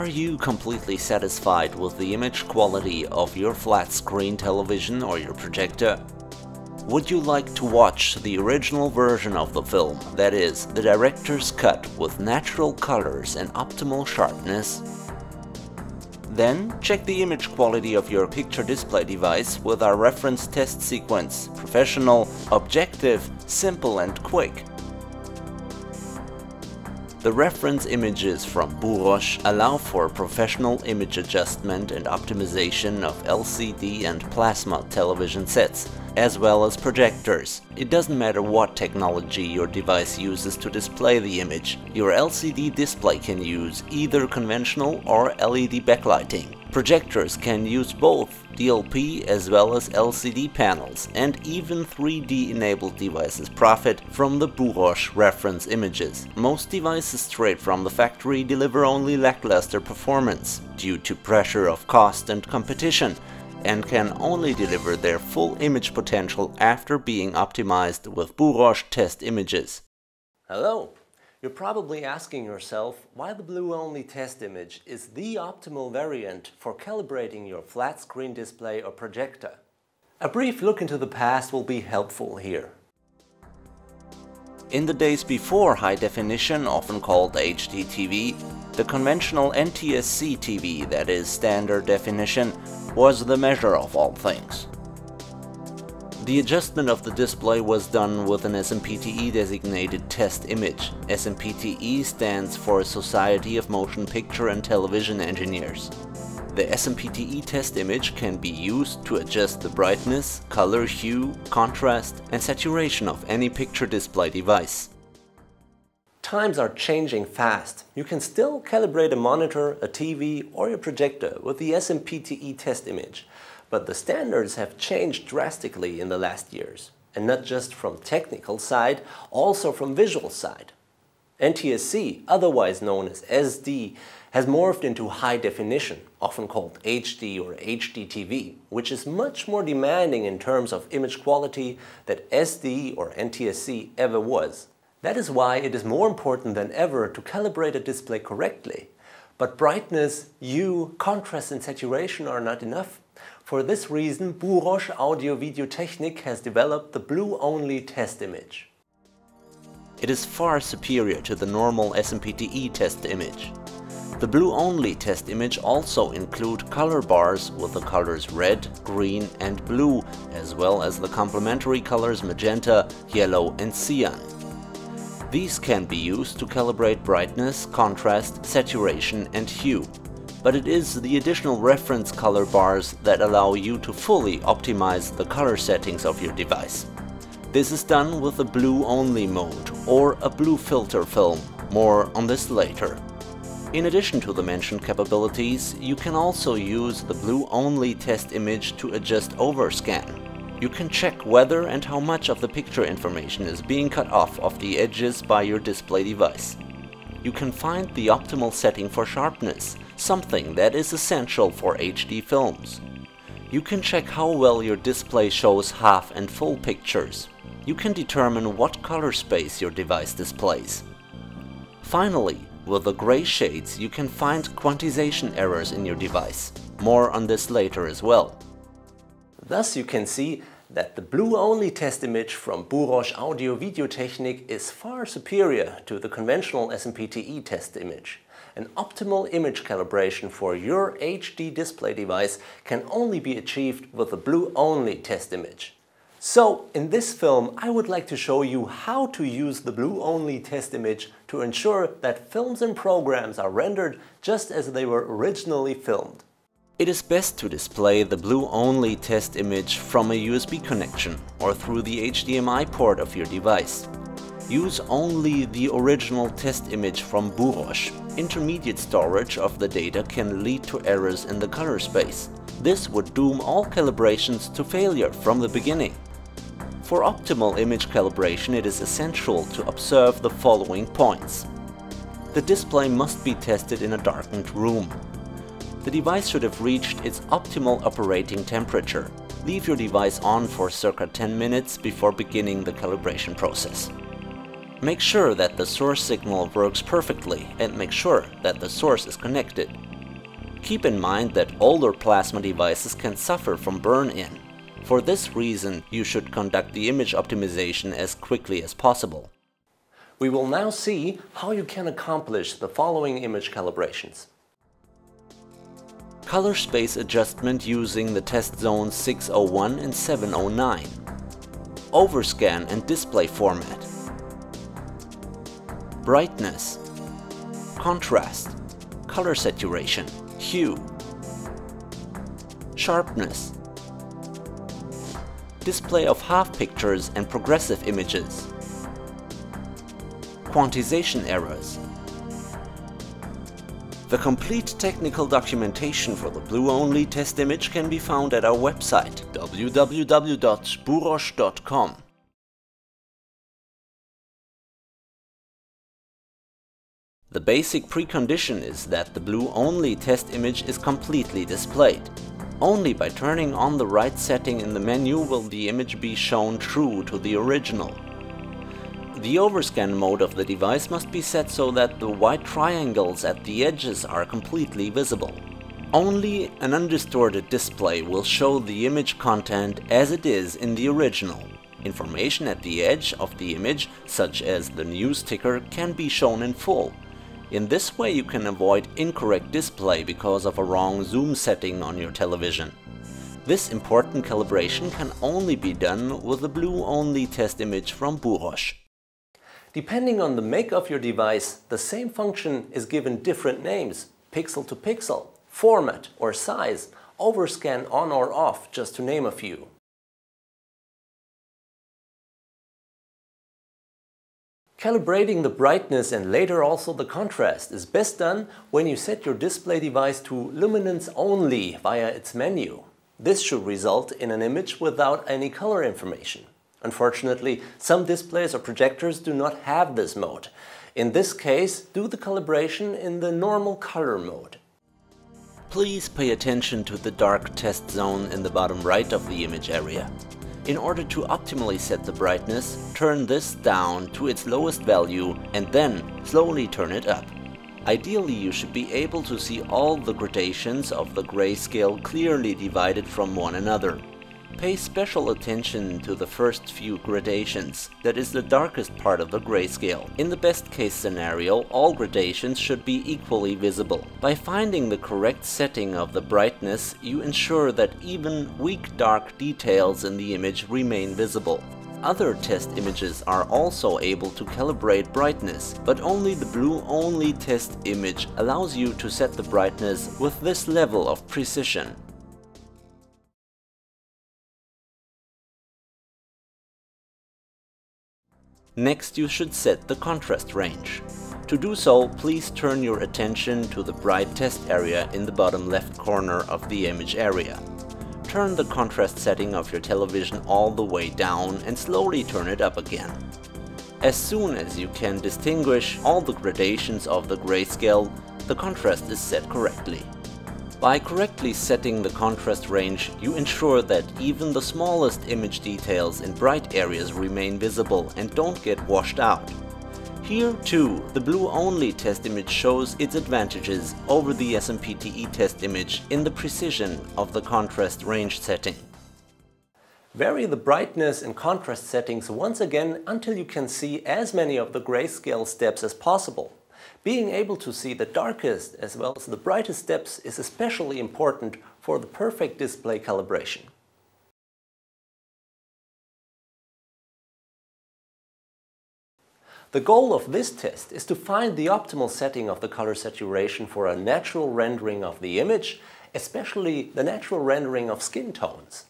Are you completely satisfied with the image quality of your flat screen television or your projector? Would you like to watch the original version of the film, that is, the director's cut with natural colors and optimal sharpness? Then check the image quality of your picture display device with our reference test sequence, professional, objective, simple and quick. The reference images from Burosch allow for professional image adjustment and optimization of LCD and plasma television sets, as well as projectors. It doesn't matter what technology your device uses to display the image, your LCD display can use either conventional or LED backlighting. Projectors can use both DLP as well as LCD panels and even 3D enabled devices profit from the Burosch reference images. Most devices straight from the factory deliver only lackluster performance due to pressure of cost and competition and can only deliver their full image potential after being optimized with Burosch test images. Hello! You're probably asking yourself why the blue-only test image is the optimal variant for calibrating your flat screen display or projector. A brief look into the past will be helpful here. In the days before high definition, often called HDTV, the conventional NTSC TV, that is standard definition, was the measure of all things. The adjustment of the display was done with an SMPTE designated test image. SMPTE stands for Society of Motion Picture and Television Engineers. The SMPTE test image can be used to adjust the brightness, color, hue, contrast and saturation of any picture display device. Times are changing fast. You can still calibrate a monitor, a TV or your projector with the SMPTE test image. But the standards have changed drastically in the last years. And not just from technical side, also from visual side. NTSC, otherwise known as SD, has morphed into high definition, often called HD or HDTV, which is much more demanding in terms of image quality than SD or NTSC ever was. That is why it is more important than ever to calibrate a display correctly. But brightness, hue, contrast and saturation are not enough. For this reason, Burosch Audio Video Technik has developed the blue-only test image. It is far superior to the normal SMPTE test image. The blue-only test image also include color bars with the colors red, green and blue, as well as the complementary colors magenta, yellow and cyan. These can be used to calibrate brightness, contrast, saturation and hue but it is the additional reference color bars that allow you to fully optimize the color settings of your device. This is done with a blue only mode or a blue filter film, more on this later. In addition to the mentioned capabilities, you can also use the blue only test image to adjust overscan. You can check whether and how much of the picture information is being cut off of the edges by your display device. You can find the optimal setting for sharpness, something that is essential for HD films. You can check how well your display shows half and full pictures. You can determine what color space your device displays. Finally, with the gray shades you can find quantization errors in your device. More on this later as well. Thus you can see that the blue-only test image from Burosch Audio Video Technik is far superior to the conventional SMPTE test image. An optimal image calibration for your HD display device can only be achieved with a blue-only test image. So, in this film I would like to show you how to use the blue-only test image to ensure that films and programs are rendered just as they were originally filmed. It is best to display the blue-only test image from a USB connection or through the HDMI port of your device. Use only the original test image from Burosch. Intermediate storage of the data can lead to errors in the color space. This would doom all calibrations to failure from the beginning. For optimal image calibration it is essential to observe the following points. The display must be tested in a darkened room. The device should have reached its optimal operating temperature. Leave your device on for circa 10 minutes before beginning the calibration process. Make sure that the source signal works perfectly and make sure that the source is connected. Keep in mind that older plasma devices can suffer from burn-in. For this reason, you should conduct the image optimization as quickly as possible. We will now see how you can accomplish the following image calibrations. Color space adjustment using the test zones 601 and 709. Overscan and display format. Brightness. Contrast. Color saturation. Hue. Sharpness. Display of half pictures and progressive images quantization errors. The complete technical documentation for the blue-only test image can be found at our website www.burosch.com. The basic precondition is that the blue-only test image is completely displayed. Only by turning on the right setting in the menu will the image be shown true to the original. The overscan mode of the device must be set so that the white triangles at the edges are completely visible. Only an undistorted display will show the image content as it is in the original. Information at the edge of the image, such as the news ticker, can be shown in full. In this way you can avoid incorrect display because of a wrong zoom setting on your television. This important calibration can only be done with the blue-only test image from Burosch. Depending on the make of your device, the same function is given different names, pixel to pixel, format or size, overscan on or off, just to name a few. Calibrating the brightness and later also the contrast is best done when you set your display device to luminance only via its menu. This should result in an image without any color information. Unfortunately, some displays or projectors do not have this mode. In this case, do the calibration in the normal color mode. Please pay attention to the dark test zone in the bottom right of the image area. In order to optimally set the brightness, turn this down to its lowest value and then slowly turn it up. Ideally you should be able to see all the gradations of the grayscale clearly divided from one another. Pay special attention to the first few gradations, that is the darkest part of the grayscale. In the best case scenario, all gradations should be equally visible. By finding the correct setting of the brightness, you ensure that even weak dark details in the image remain visible. Other test images are also able to calibrate brightness, but only the blue-only test image allows you to set the brightness with this level of precision. Next you should set the contrast range. To do so, please turn your attention to the bright test area in the bottom left corner of the image area. Turn the contrast setting of your television all the way down and slowly turn it up again. As soon as you can distinguish all the gradations of the grayscale, the contrast is set correctly. By correctly setting the contrast range, you ensure that even the smallest image details in bright areas remain visible and don't get washed out. Here too, the blue-only test image shows its advantages over the SMPTE test image in the precision of the contrast range setting. Vary the brightness and contrast settings once again until you can see as many of the grayscale steps as possible. Being able to see the darkest as well as the brightest steps is especially important for the perfect display calibration. The goal of this test is to find the optimal setting of the color saturation for a natural rendering of the image, especially the natural rendering of skin tones.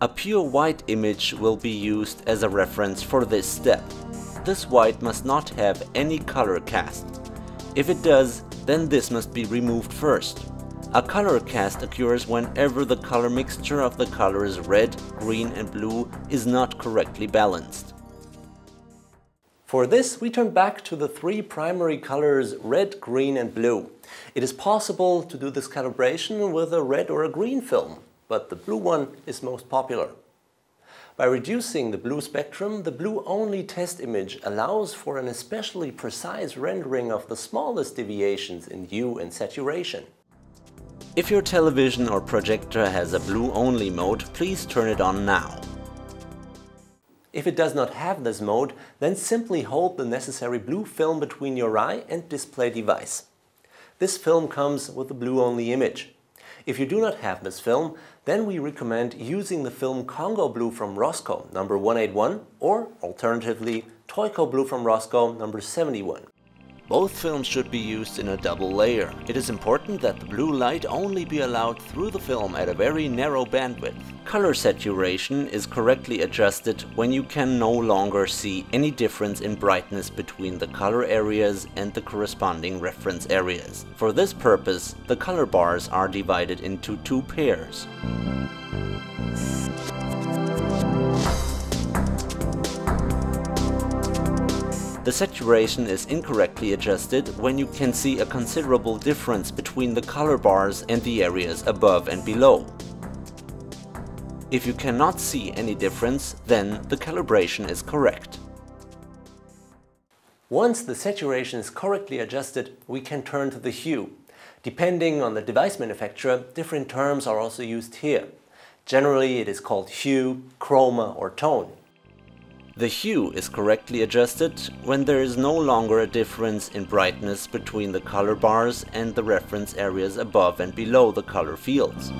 A pure white image will be used as a reference for this step. This white must not have any color cast. If it does, then this must be removed first. A color cast occurs whenever the color mixture of the colors red, green and blue is not correctly balanced. For this, we turn back to the three primary colors red, green and blue. It is possible to do this calibration with a red or a green film, but the blue one is most popular. By reducing the blue spectrum, the blue-only test image allows for an especially precise rendering of the smallest deviations in hue and saturation. If your television or projector has a blue only mode, please turn it on now. If it does not have this mode, then simply hold the necessary blue film between your eye and display device. This film comes with a blue only image. If you do not have this film, then we recommend using the film Congo Blue from Rosco number 181 or alternatively Tokyo Blue from Rosco number 71. Both films should be used in a double layer. It is important that the blue light only be allowed through the film at a very narrow bandwidth. Color saturation is correctly adjusted when you can no longer see any difference in brightness between the color areas and the corresponding reference areas. For this purpose, the color bars are divided into two pairs. The saturation is incorrectly adjusted when you can see a considerable difference between the color bars and the areas above and below. If you cannot see any difference, then the calibration is correct. Once the saturation is correctly adjusted, we can turn to the hue. Depending on the device manufacturer, different terms are also used here. Generally it is called hue, chroma or tone. The hue is correctly adjusted when there is no longer a difference in brightness between the color bars and the reference areas above and below the color fields.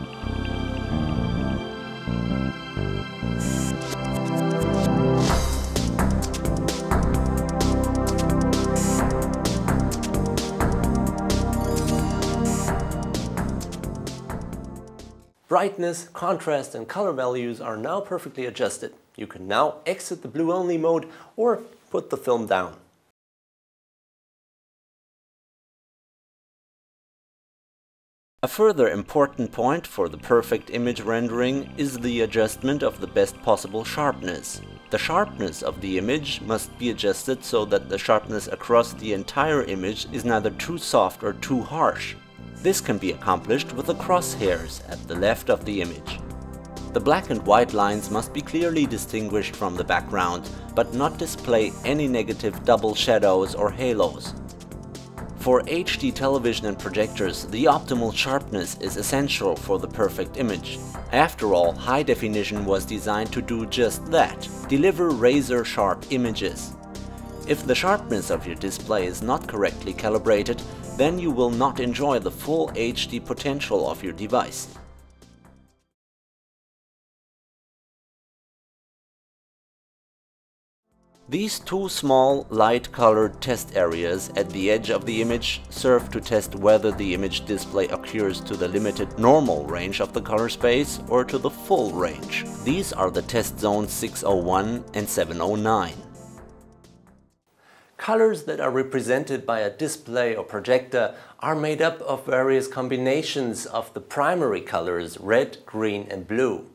Brightness, contrast and color values are now perfectly adjusted. You can now exit the blue only mode or put the film down. A further important point for the perfect image rendering is the adjustment of the best possible sharpness. The sharpness of the image must be adjusted so that the sharpness across the entire image is neither too soft or too harsh. This can be accomplished with the crosshairs at the left of the image. The black and white lines must be clearly distinguished from the background, but not display any negative double shadows or halos. For HD television and projectors, the optimal sharpness is essential for the perfect image. After all, high definition was designed to do just that, deliver razor sharp images. If the sharpness of your display is not correctly calibrated, then you will not enjoy the full HD potential of your device. These two small, light-colored test areas at the edge of the image serve to test whether the image display occurs to the limited normal range of the color space or to the full range. These are the test zones 601 and 709. Colors that are represented by a display or projector are made up of various combinations of the primary colors red, green and blue.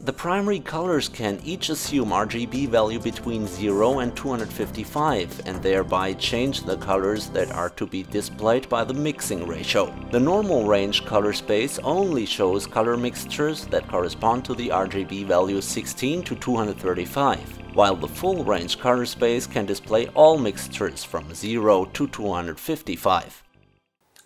The primary colors can each assume RGB value between 0 and 255 and thereby change the colors that are to be displayed by the mixing ratio. The normal range color space only shows color mixtures that correspond to the RGB value 16 to 235 while the full range color space can display all mixtures from 0 to 255.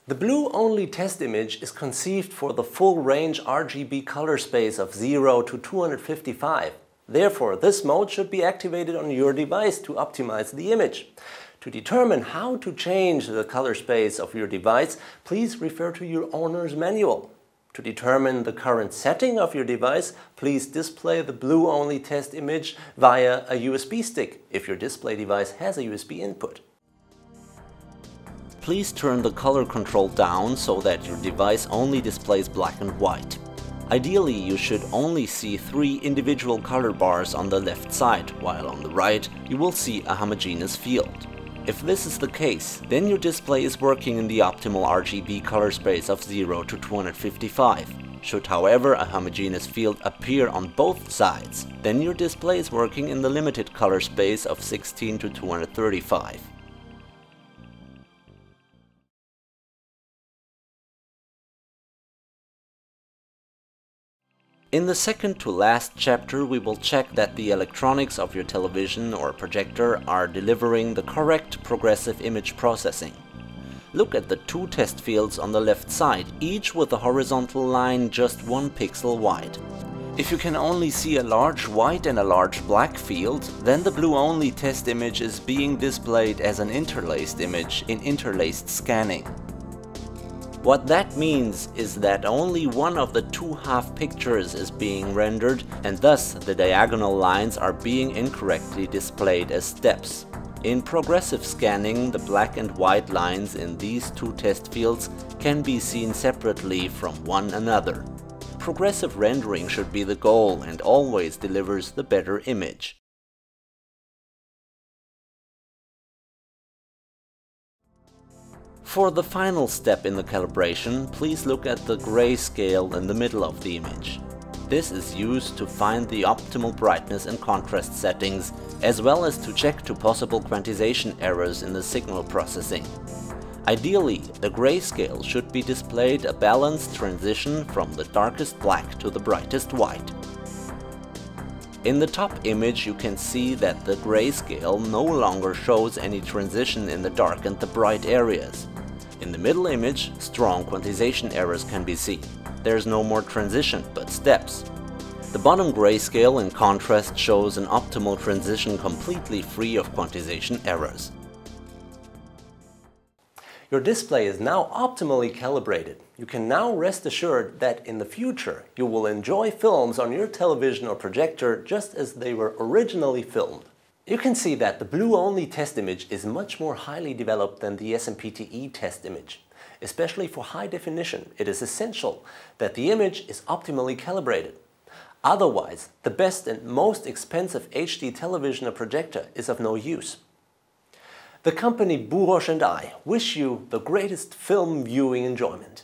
The blue-only test image is conceived for the full range RGB color space of 0 to 255. Therefore, this mode should be activated on your device to optimize the image. To determine how to change the color space of your device, please refer to your owner's manual. To determine the current setting of your device, please display the blue-only test image via a USB stick if your display device has a USB input. Please turn the color control down so that your device only displays black and white. Ideally, you should only see three individual color bars on the left side, while on the right you will see a homogeneous field. If this is the case, then your display is working in the optimal RGB color space of 0 to 255. Should however a homogeneous field appear on both sides, then your display is working in the limited color space of 16 to 235. In the second to last chapter we will check that the electronics of your television or projector are delivering the correct progressive image processing. Look at the two test fields on the left side, each with a horizontal line just one pixel wide. If you can only see a large white and a large black field, then the blue-only test image is being displayed as an interlaced image in interlaced scanning. What that means is that only one of the two half pictures is being rendered and thus the diagonal lines are being incorrectly displayed as steps. In progressive scanning, the black and white lines in these two test fields can be seen separately from one another progressive rendering should be the goal and always delivers the better image. For the final step in the calibration, please look at the grayscale in the middle of the image. This is used to find the optimal brightness and contrast settings, as well as to check to possible quantization errors in the signal processing. Ideally, the grayscale should be displayed a balanced transition from the darkest black to the brightest white. In the top image you can see that the grayscale no longer shows any transition in the dark and the bright areas. In the middle image, strong quantization errors can be seen. There's no more transition, but steps. The bottom grayscale in contrast shows an optimal transition completely free of quantization errors. Your display is now optimally calibrated. You can now rest assured that in the future you will enjoy films on your television or projector just as they were originally filmed. You can see that the blue-only test image is much more highly developed than the SMPTE test image. Especially for high definition, it is essential that the image is optimally calibrated. Otherwise, the best and most expensive HD television or projector is of no use. The company Burosch and I wish you the greatest film viewing enjoyment.